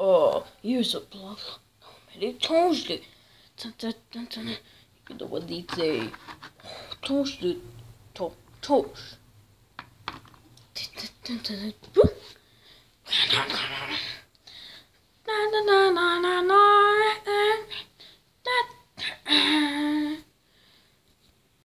Oh, use a block. Men det tog slut. Det var lite... Tog slut. Tog. Na Na na na na